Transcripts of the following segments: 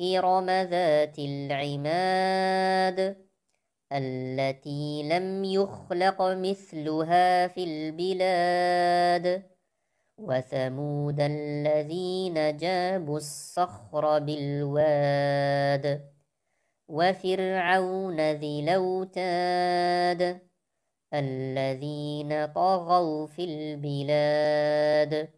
إرم ذات العماد التي لم يخلق مثلها في البلاد وثمود الذين جابوا الصخر بالواد وفرعون ذي الأوتاد الذين طغوا في البلاد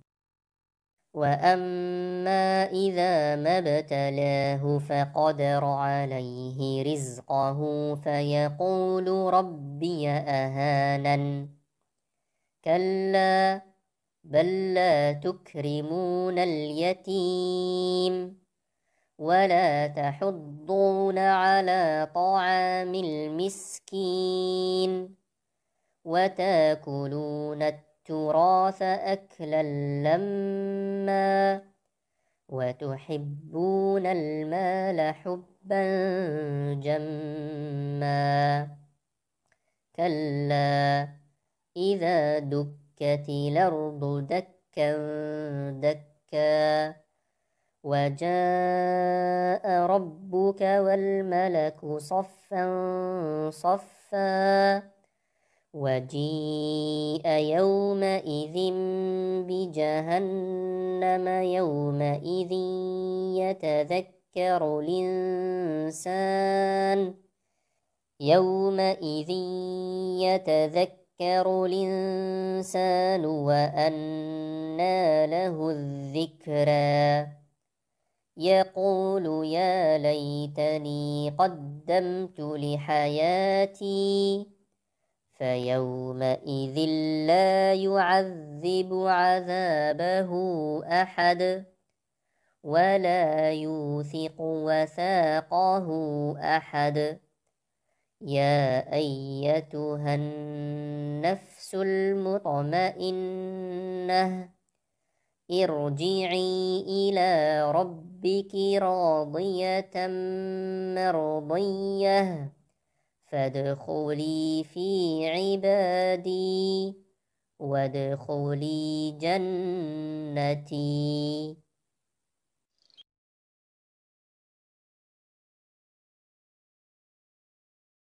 وأما إذا ما ابتلاه فقدر عليه رزقه فيقول ربي أهانن كلا بل لا تكرمون اليتيم ولا تحضون على طعام المسكين وتاكلون التراث أكلا لما وتحبون المال حبا جما كلا إذا دكت الأرض دكا دكا وجاء ربك والملك صفا صفا وجيء يومئذ بجهنم يومئذ يتذكر الإنسان يومئذ يتذكر الإنسان وأنى له الذكرى. يقول يا ليتني قدمت لحياتي فيومئذ لا يعذب عذابه أحد ولا يوثق وثاقه أحد. يا أيتها النفس المطمئنة ارجعي إلى ربك راضية مرضية. فادخلي في عبادي وادخلي جنتي.